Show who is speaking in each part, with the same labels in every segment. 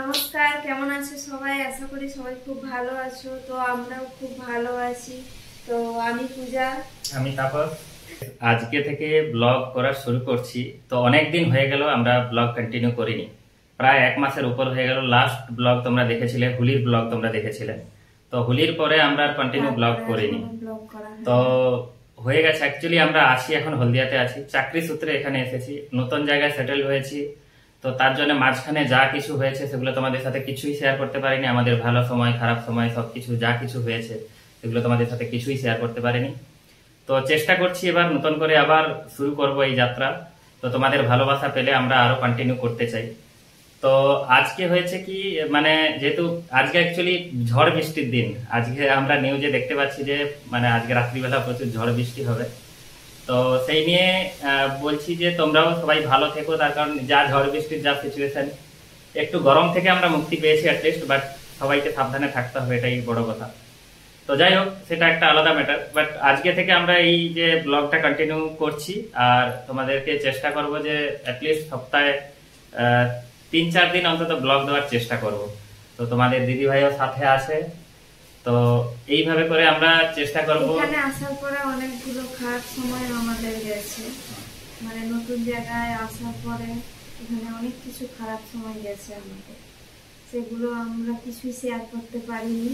Speaker 1: নমস্কার কেমন আছো সবাই? আশা করি সবাই খুব ভালো আছো। তো আমরাও খুব ভালো আছি। তো আমি পূজা।
Speaker 2: আমি তাপস। আজকে থেকে ব্লগ করা শুরু করছি। তো অনেক দিন হয়ে গেল আমরা ব্লগ কন্টিনিউ করিনি। প্রায় এক মাসের উপর হয়ে গেল। লাস্ট ব্লগ তোমরা দেখেছিলে হুলির ব্লগ তোমরা দেখেছিলে। তো হুলির পরে আমরা আর কন্টিনিউ ব্লগ করিনি।
Speaker 1: ব্লগ করা হয়নি।
Speaker 2: তো হয়ে গেছে। অ্যাকচুয়ালি আমরা আসি এখন হলদিয়াতে আছি। চাকরি সূত্রে এখানে এসেছি। নতুন জায়গায় সেটেল হয়েছি। তো তার জন্য মাঝখানে যা কিছু হয়েছে সেগুলো তোমাদের সাথে কিছুই শেয়ার করতে পারিনি। আমাদের ভালো সময়, খারাপ সময়, সবকিছু যা কিছু হয়েছে সেগুলো তোমাদের সাথে কিছুই শেয়ার করতে পারিনি। তো চেষ্টা করছি এবার নতুন করে আবার শুরু করব এই যাত্রা। তো তোমাদের ভালোবাসা পেলে আমরা আরও কন্টিনিউ করতে চাই। তো আজকে হয়েছে কি মানে যেহেতু আজকে অ্যাকচুয়ালি ঝড় বৃষ্টির দিন, আজকে আমরা নিউজে দেখতে পাচ্ছি যে মানে আজকে রাত্রিবেলা প্রচুর ঝড় বৃষ্টি হবে। তো সেই নিয়ে বলছি যে তোমরাও সবাই ভালো থেকো, তার কারণ যা ঝড় বৃষ্টির যা সিচুয়েশন একটু গরম থেকে আমরা মুক্তি পেয়েছি অ্যাটলিস্ট বাট সবাইকে সাবধানে থাকতে হবে, এটাই বড় কথা। তো যাই হোক, সেটা একটা আলাদা ম্যাটার বাট আজকে থেকে আমরা এই যে ব্লগটা কন্টিনিউ করছি, আর তোমাদেরকে চেষ্টা করব যে অ্যাটলিস্ট সপ্তাহে তিন চার দিন অন্তত ব্লগ দেওয়ার চেষ্টা করব। তো তোমাদের দিদি ভাইও সাথে আছে তো এইভাবে করে আমরা চেষ্টা করব।
Speaker 1: এখানে আসার পরে অনেকগুলো খারাপ সময় আমাদের গেছে। মানে নতুন জায়গায় আসার পরে এখানে অনেক কিছু খারাপ সময় গেছে আমাদের। সেগুলো আমরা কিছুই শেয়ার করতে পারিনি।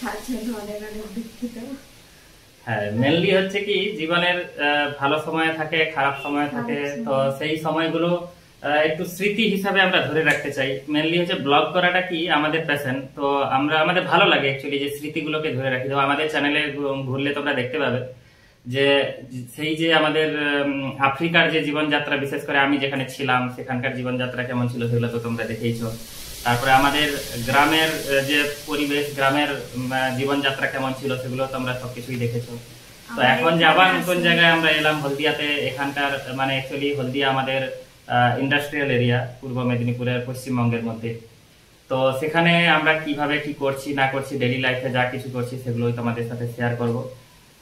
Speaker 1: তার জন্য অনেক অনেক দুঃখিত।
Speaker 2: হ্যাঁ মেনলি হচ্ছে কি জীবনের ভালো সময় থাকে খারাপ সময় থাকে। তো সেই সময়গুলো একটু স্মৃতি হিসাবে আমরা ধরে রাখতে চাই। মেনলি হচ্ছে ব্লগ করাটা কি আমাদের প্যাশন তো আমরা আমাদের ভালো লাগে অ্যাকচুয়ালি যে স্মৃতিগুলোকে ধরে রাখি। তো আমাদের চ্যানেলে ঘুরলে তোমরা দেখতে পাবে যে সেই যে আমাদের আফ্রিকার যে জীবনযাত্রা বিশেষ করে আমি যেখানে ছিলাম সেখানকার জীবনযাত্রা কেমন ছিল সেগুলো তো তোমরা দেখেইছো। তারপরে আমাদের গ্রামের যে পরিবেশ গ্রামের জীবনযাত্রা কেমন ছিল সেগুলো তোমরা সবকিছুই দেখেছ। তো এখন যে আবার নতুন জায়গায় আমরা এলাম হলদিয়াতে এখানকার মানে অ্যাকচুয়ালি হলদিয়া আমাদের ইন্ডাস্ট্রিয়াল এরিয়া পূর্ব মেদিনীপুরের পশ্চিমবঙ্গের মধ্যে। তো সেখানে আমরা কীভাবে কি করছি, না করছি ডেলি লাইফে যা কিছু করছি সেগুলোই তোমাদের সাথে শেয়ার করব।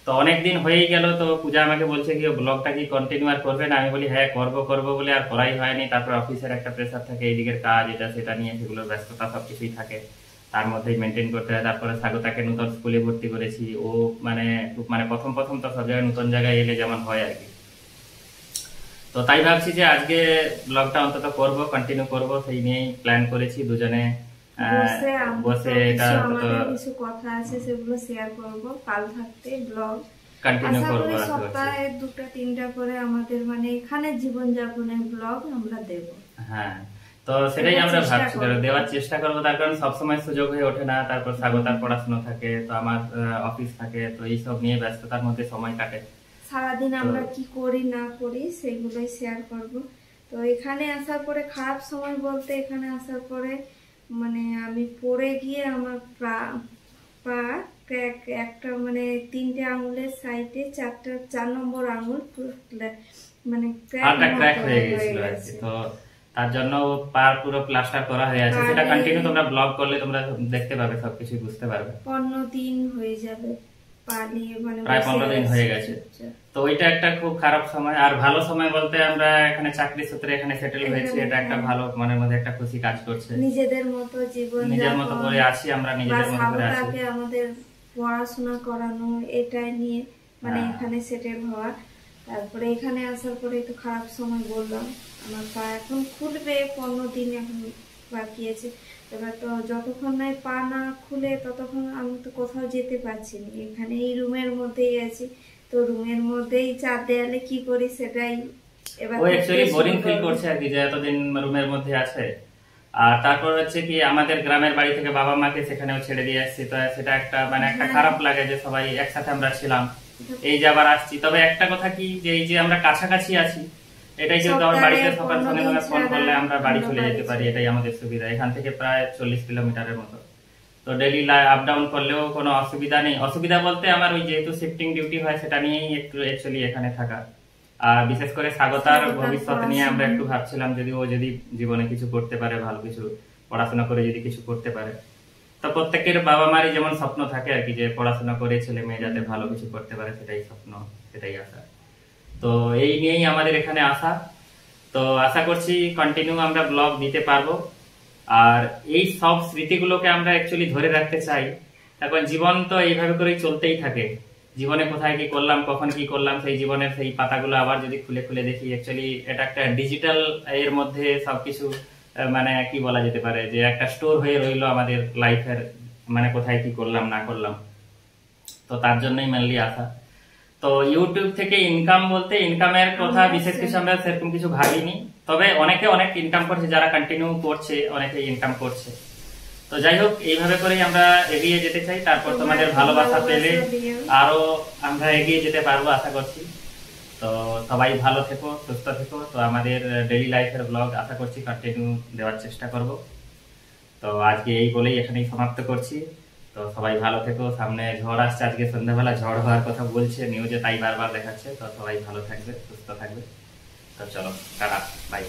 Speaker 2: তো অনেক দিন হয়েই গেল, তো পূজা আমাকে বলছে কি ব্লগটা কি কন্টিনিউ আর করবে না? আমি বলি হ্যাঁ করব করব বলে আর করাই হয়নি। তারপর অফিসের একটা প্রেশার থাকে, এইদিকের কাজ, এটা, সেটা নিয়ে সেগুলোর ব্যস্ততা সবকিছুই থাকে। তার মধ্যেই মেনটেন করতে হয়। তারপরে স্বাগতাকে নতুন স্কুলে ভর্তি করেছি। ও মানে মানে প্রথম প্রথম তো সব জায়গায় নতুন জায়গায় এলে যেমন হয় আর কি। তো তাই ভাবছি যে আজকে ব্লগটা অন্তত করব কন্টিনিউ করব সেই নিয়েই প্ল্যান করেছি দুজনে
Speaker 1: বসে
Speaker 2: এটা
Speaker 1: কিছু কথা আছে সেগুলো শেয়ার করব কাল থাকতে ব্লগ
Speaker 2: কন্টিনিউ
Speaker 1: আশা
Speaker 2: করব
Speaker 1: করি
Speaker 2: আশা করছি।
Speaker 1: সপ্তাহে দুটো তিনটা করে আমাদের মানে এখানে জীবনযাপনের ব্লগ আমরা দেব।
Speaker 2: হ্যাঁ তো সেটাই আমরা ভাবছি দেওয়ার চেষ্টা করব তার কারণ সবসময় সুযোগ হয়ে ওঠে না তারপর স্বাগতার পড়াশোনা থাকে তো আমার অফিস থাকে তো এইসব নিয়ে ব্যস্ততার মধ্যে সময় কাটে।
Speaker 1: সারাদিন আমরা কি করি না করি সেগুলোই শেয়ার করব। তো এখানে আসার পরে খারাপ সময় বলতে এখানে আসার পরে মানে আমি পড়ে গিয়ে আমার পা পা ক্র্যাক একটা মানে তিনটে আঙুলের সাইডে চারটা চার নম্বর আঙুল মানে
Speaker 2: ক্র্যাক হয়ে গেছিল। তো তার জন্য পার পুরো প্লাস্টার করা হয়ে আছে। সেটা কন্টিনিউ তোমরা ব্লগ করলে তোমরা দেখতে পাবে সবকিছু বুঝতে পারবে।
Speaker 1: পনেরো দিন হয়ে যাবে। পালিয়ে মানে
Speaker 2: প্রায় পনেরো দিন হয়ে গেছে। তো ওইটা একটা খুব খারাপ সময়। আর ভালো সময় বলতে আমরা এখানে চাকরি সূত্রে এখানে সেটেল হয়েছি। এটা একটা। ভালো মনের মধ্যে একটা খুশি কাজ করছে।
Speaker 1: নিজেদের মতো জীবন
Speaker 2: নিজের মতো করে আছি আমরা নিজেদের মতো করে আছি।
Speaker 1: আমাদের পড়াশোনা করানো নিয়ে মানে
Speaker 2: হ্যাঁ।
Speaker 1: এখানে সেটেল হওয়া। তারপরে এখানে আসার পরে একটু খারাপ সময় বললাম। আমার পা এখন খুলবে পনেরো দিন এখন বাকি আছে এবার তো যতক্ষণ নাই পা না খুলে ততক্ষণ আমি তো কোথাও যেতে পারছি না। এখানে এই রুমের মধ্যেই আছি। তো রুমের মধ্যেই চার দেয়ালে কি করি সেটাই এবার
Speaker 2: ও অ্যাকচুয়ালি বোরিং ফিল করছে আর কি যে এতদিন রুমের মধ্যে আছে। আর তারপর হচ্ছে কি আমাদের গ্রামের বাড়ি থেকে বাবা মাকে সেখানেও ছেড়ে দিয়ে আসছি। তো সেটা একটা মানে একটা
Speaker 1: হ্যাঁ।
Speaker 2: খারাপ লাগে যে সবাই একসাথে আমরা ছিলাম। এই যে আবার আসছি। তবে একটা কথা কি যে এই যে আমরা কাছাকাছি আছি এটাই কিন্তু আমার বাড়িতে সকাল সঙ্গে সঙ্গে ফোন করলে আমরা বাড়ি চলে যেতে পারি এটাই আমাদের সুবিধা। এখান থেকে প্রায় চল্লিশ কিলোমিটারের মতো। তো ডেলি আপ ডাউন করলেও কোনো অসুবিধা নেই। অসুবিধা বলতে আমার ওই যেহেতু শিফটিং ডিউটি হয় সেটা নিয়েই একটু অ্যাকচুয়ালি এখানে থাকা। আর বিশেষ করে স্বাগতার ভবিষ্যৎ নিয়ে আমরা একটু ভাবছিলাম যদি ও যদি জীবনে কিছু করতে পারে ভালো কিছু পড়াশোনা করে যদি কিছু করতে পারে। তো প্রত্যেকের বাবা মারই যেমন স্বপ্ন থাকে আর কি যে পড়াশোনা করে ছেলে মেয়ে যাতে ভালো কিছু করতে পারে সেটাই স্বপ্ন সেটাই আশা। তো এই নিয়েই আমাদের এখানে আসা তো আশা করছি কন্টিনিউ আমরা ব্লগ দিতে পারব। আর এই সব স্মৃতিগুলোকে আমরা অ্যাকচুয়ালি ধরে রাখতে চাই। এখন জীবন তো এইভাবে করেই চলতেই থাকে। জীবনে কোথায় কি করলাম, কখন কি করলাম, সেই জীবনের সেই পাতাগুলো আবার যদি খুলে খুলে দেখি অ্যাকচুয়ালি এটা একটা ডিজিটাল এর মধ্যে সবকিছু মানে কি বলা যেতে পারে, যে একটা স্টোর হয়ে রইল আমাদের লাইফের মানে কোথায় কি করলাম, না করলাম। তো তার জন্যই মেনলি আসা তো ইউটিউব থেকে ইনকাম বলতে ইনকামের কথা বিশেষ কিছু আমরা সেরকম কিছু ভাবিনি। তবে অনেকে অনেক ইনকাম করছে যারা কন্টিনিউ করছে অনেকে ইনকাম করছে। তো যাই হোক এইভাবে করেই আমরা এগিয়ে যেতে চাই। তারপর তোমাদের ভালোবাসা পেলে আরও আমরা এগিয়ে যেতে পারব আশা করছি। তো সবাই ভালো থেকো সুস্থ থেকো। তো আমাদের ডেইলি লাইফের ব্লগ আশা করছি কন্টিনিউ দেওয়ার চেষ্টা করব। তো আজকে এই বলেই এখানেই সমাপ্ত করছি। তো সবাই ভালো থেকো, সামনে ঝড় আসছে আজকে, সন্ধ্যাবেলা ঝড় হওয়ার কথা বলছে নিউজে তাই বারবার দেখাচ্ছে, তো সবাই ভালো থাকবে, সুস্থ থাকবে। তো চলো, টাটা বাই